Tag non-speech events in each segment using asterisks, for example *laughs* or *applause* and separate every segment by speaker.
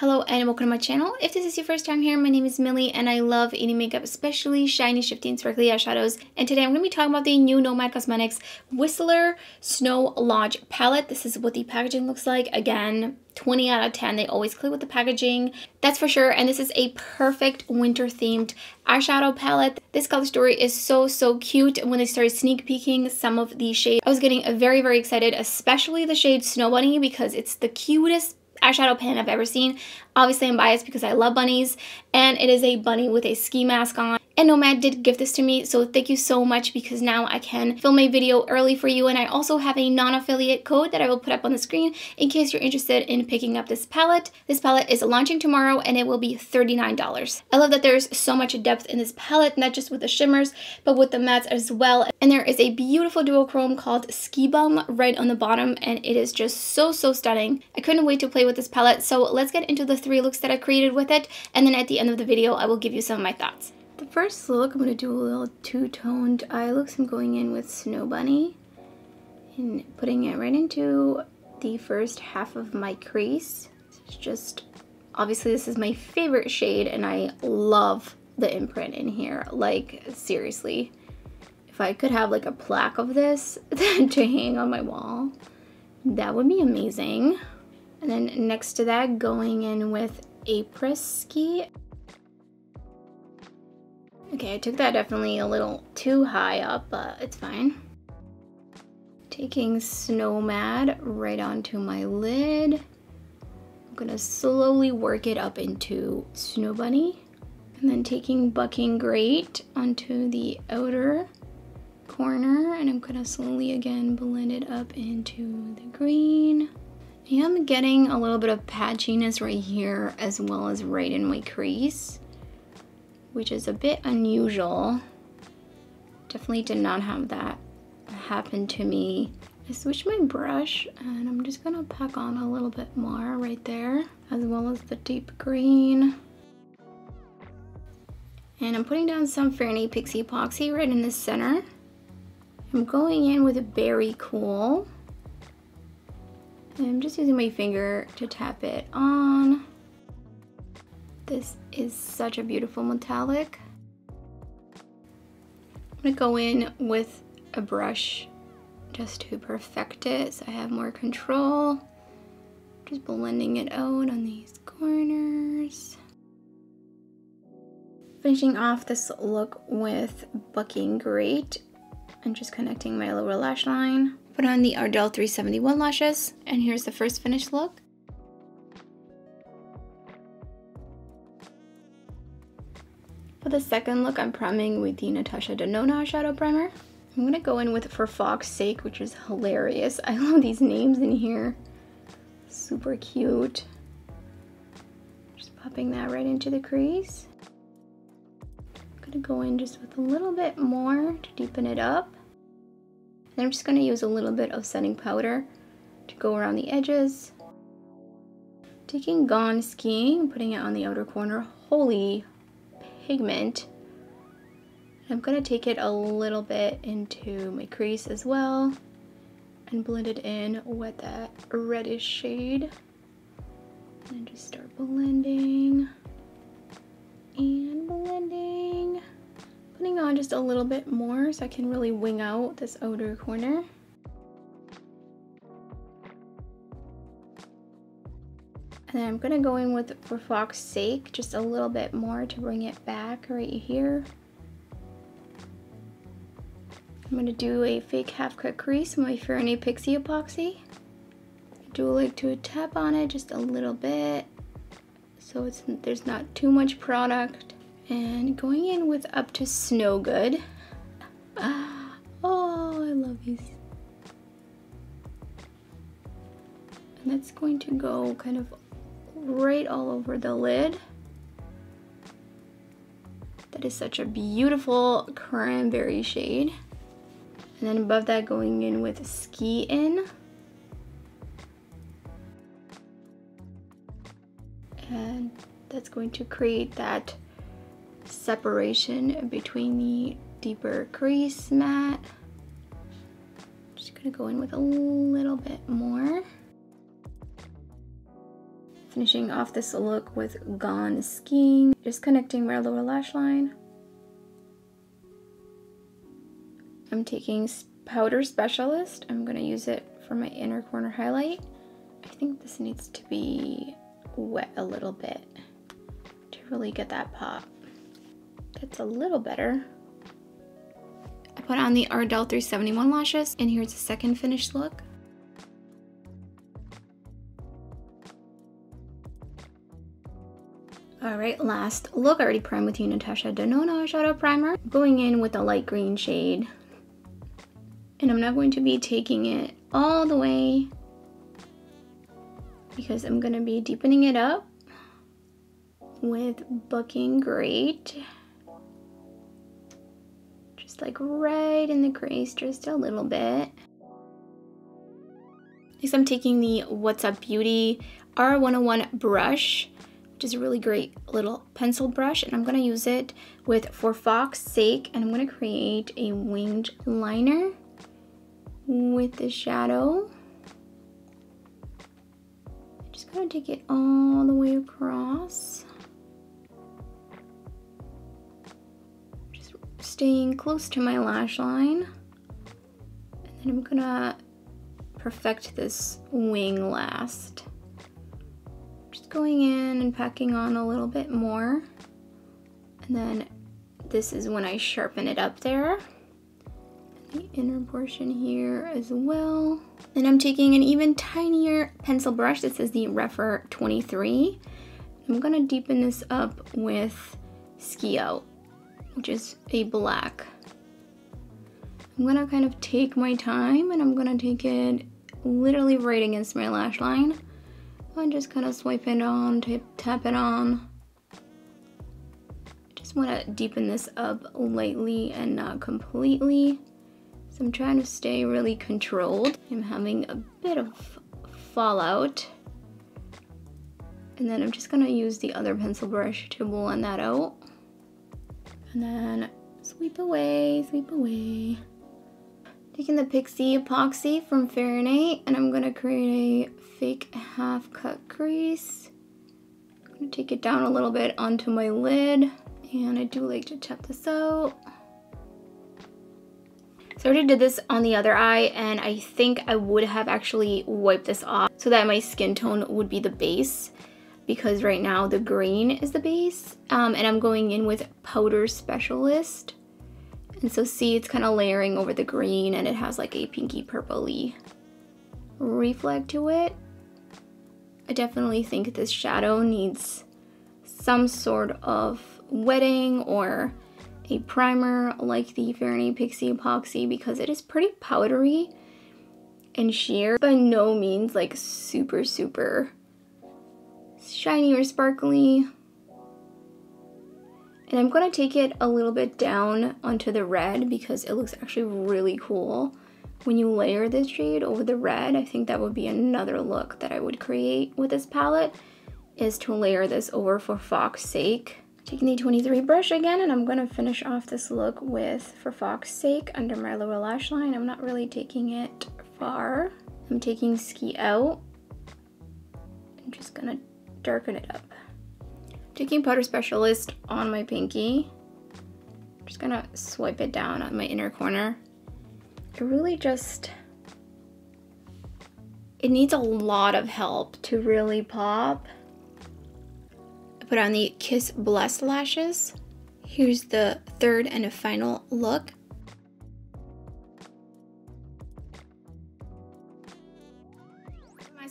Speaker 1: Hello and welcome to my channel. If this is your first time here, my name is Millie and I love any makeup, especially shiny, shifty, and sparkly eyeshadows. And today I'm going to be talking about the new Nomad Cosmetics Whistler Snow Lodge palette. This is what the packaging looks like. Again, 20 out of 10. They always click with the packaging. That's for sure. And this is a perfect winter themed eyeshadow palette. This color story is so, so cute. When they started sneak peeking some of the shades, I was getting very, very excited, especially the shade Snow Bunny because it's the cutest eyeshadow pan I've ever seen. Obviously, I'm biased because I love bunnies, and it is a bunny with a ski mask on. And Nomad did give this to me, so thank you so much because now I can film a video early for you. And I also have a non-affiliate code that I will put up on the screen in case you're interested in picking up this palette. This palette is launching tomorrow and it will be $39. I love that there's so much depth in this palette, not just with the shimmers, but with the mattes as well. And there is a beautiful duochrome called Ski Bum right on the bottom, and it is just so, so stunning. I couldn't wait to play with this palette, so let's get into the three looks that I created with it, and then at the end of the video, I will give you some of my thoughts. The first look, I'm going to do a little two-toned eye looks. I'm going in with Snow Bunny and putting it right into the first half of my crease. It's just, obviously this is my favorite shade and I love the imprint in here. Like, seriously. If I could have like a plaque of this *laughs* to hang on my wall, that would be amazing. And then next to that, going in with Après-Ski. Okay, I took that definitely a little too high up, but it's fine. Taking Snowmad right onto my lid. I'm gonna slowly work it up into Snow Bunny. And then taking Bucking Great onto the outer corner. And I'm gonna slowly again blend it up into the green. I am getting a little bit of patchiness right here as well as right in my crease which is a bit unusual. Definitely did not have that happen to me. I switched my brush and I'm just gonna pack on a little bit more right there, as well as the deep green. And I'm putting down some Fyrinnae Pixie Epoxy right in the center. I'm going in with a Berry Cool. I'm just using my finger to tap it on. This is such a beautiful metallic. I'm gonna go in with a brush just to perfect it so I have more control. Just blending it out on these corners. Finishing off this look with Bucking Great and just connecting my lower lash line. Put on the Ardell 371 lashes and here's the first finished look. For the second look, I'm priming with the Natasha Denona Shadow Primer. I'm gonna go in with For Fox's Sake, which is hilarious. I *laughs* love these names in here. Super cute. Just popping that right into the crease. I'm gonna go in just with a little bit more to deepen it up. And I'm just gonna use a little bit of setting powder to go around the edges. Taking Gone Skiing, putting it on the outer corner. Holy pigment. I'm going to take it a little bit into my crease as well and blend it in with that reddish shade. And just start blending Just a little bit more so I can really wing out this outer corner. And then I'm gonna go in with, for Fox's sake, just a little bit more to bring it back right here. I'm gonna do a fake half cut crease with my Fyrinnae Pixie Epoxy. Do like to tap on it just a little bit so it's there's not too much product. And going in with up to Snow Good. Ah, oh, I love these. And that's going to go kind of right all over the lid. That is such a beautiful cranberry shade. And then above that going in with Ski In. And that's going to create that separation between the deeper crease matte. Just gonna go in with a little bit more. Finishing off this look with Gone Skiing. Just connecting my lower lash line. I'm taking Powder Specialist. I'm to use it for my inner corner highlight. I think this needs to be wet a little bit to really get that pop. That's a little better. I put on the Ardell 371 lashes and here's the second finished look. Alright, last look. I already primed with you Natasha Denona Shadow Primer. Going in with a light green shade. And I'm not going to be taking it all the way because I'm going to be deepening it up with Bucking Great. Like right in the crease, just a little bit. Next I'm taking the What's Up Beauty R101 brush, which is a really great little pencil brush, and I'm gonna use it with For Fox Sake, and I'm gonna create a winged liner with the shadow. Just gonna take it all the way across. Staying close to my lash line. And then I'm gonna perfect this wing last. Just going in and packing on a little bit more. And then this is when I sharpen it up there the inner portion here as well. Then I'm taking an even tinier pencil brush. This is the Rephr 23. I'm gonna deepen this up with Ski Out, which is a black. I'm gonna kind of take my time and I'm gonna take it literally right against my lash line and just kind of swipe it on, tap, tap it on. I just wanna deepen this up lightly and not completely. So I'm trying to stay really controlled. I'm having a bit of fallout. And then I'm just gonna use the other pencil brush to blend that out. And then sweep away, sweep away. Taking the Pixie Epoxy from Fyrinnae and I'm gonna create a fake half cut crease. I'm gonna take it down a little bit onto my lid and I do like to tap this out. So I already did this on the other eye and I think I would have actually wiped this off so that my skin tone would be the base because right now the green is the base um, and I'm going in with Powder Specialist. And so see it's kind of layering over the green and it has like a pinky purpley reflect to it. I definitely think this shadow needs some sort of wetting or a primer like the Fyrinnae Pixie Epoxy because it is pretty powdery and sheer. By no means like super, super shiny or sparkly. And I'm going to take it a little bit down onto the red because it looks actually really cool. When you layer this shade over the red, I think that would be another look that I would create with this palette is to layer this over for Fox's sake. Taking the 23 brush again, and I'm going to finish off this look with For Fox's Sake under my lower lash line. I'm not really taking it far. I'm taking Ski Out. I'm just to darken it up. Taking Powder Specialist on my pinky. I'm just to swipe it down on my inner corner. It really just... It needs a lot of help to really pop I put on the Kiss Bless lashes. Here's the third and a final look.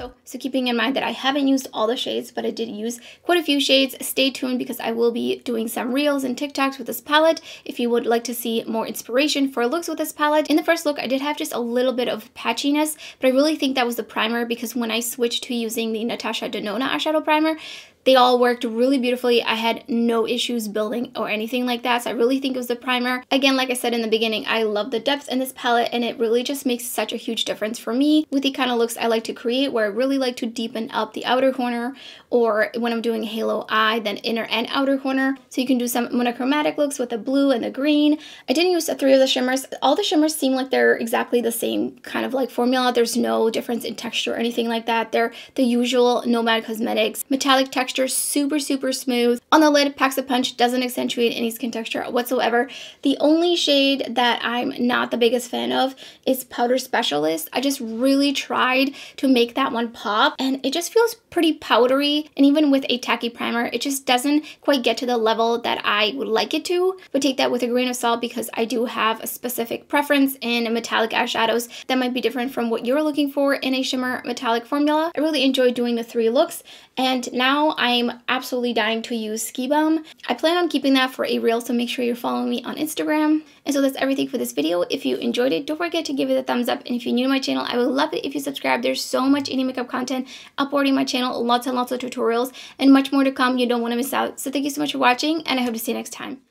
Speaker 1: So, so keeping in mind that I haven't used all the shades, but I did use quite a few shades. Stay tuned because I will be doing some reels and TikToks with this palette if you would like to see more inspiration for looks with this palette. In the first look, I did have just a little bit of patchiness, but I really think that was the primer because when I switched to using the Natasha Denona eyeshadow primer, they all worked really beautifully. I had no issues building or anything like that. So I really think it was the primer. Again, like I said in the beginning, I love the depth in this palette and it really just makes such a huge difference for me with the kind of looks I like to create where I really like to deepen up the outer corner or when I'm doing halo eye, then inner and outer corner. So you can do some monochromatic looks with the blue and the green. I didn't use three of the shimmers. All the shimmers seem like they're exactly the same kind of like formula. There's no difference in texture or anything like that. They're the usual Nomad Cosmetics. Metallic texture, super, super smooth. On the lid, packs a punch, doesn't accentuate any skin texture whatsoever. The only shade that I'm not the biggest fan of is Powder Specialist. I just really tried to make that one pop and it just feels pretty powdery and even with a tacky primer it just doesn't quite get to the level that I would like it to but take that with a grain of salt because I do have a specific preference in metallic eyeshadows that might be different from what you're looking for in a shimmer metallic formula. I really enjoyed doing the three looks and now I'm absolutely dying to use Ski Bum. I plan on keeping that for a reel so make sure you're following me on Instagram. And so that's everything for this video. If you enjoyed it, don't forget to give it a thumbs up. And if you're new to my channel, I would love it if you subscribe. There's so much indie makeup content uploading my channel, lots and lots of tutorials, and much more to come. You don't want to miss out. So thank you so much for watching, and I hope to see you next time.